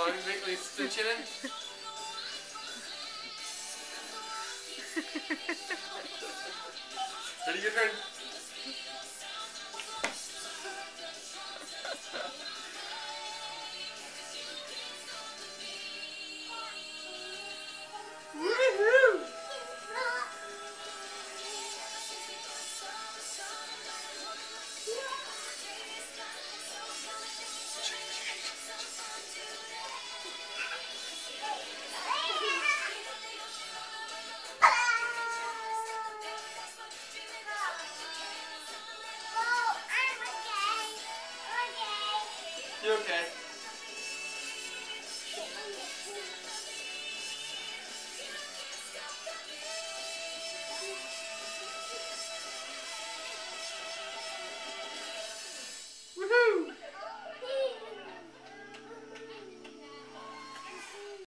Are you making stitching in? Ready, your turn. You okay.